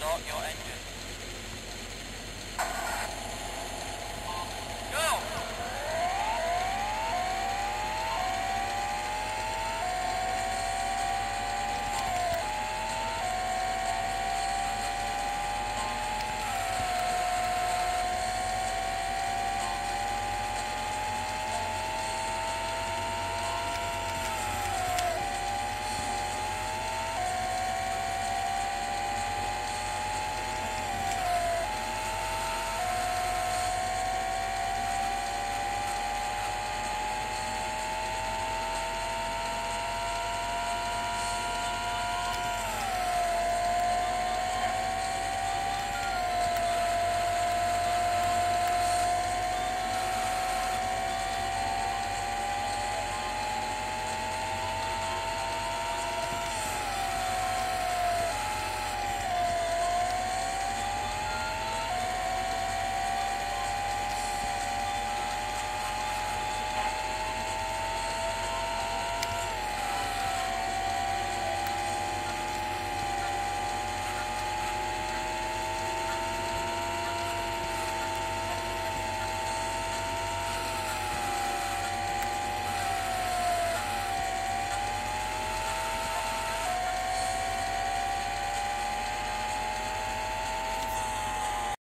Not your engine.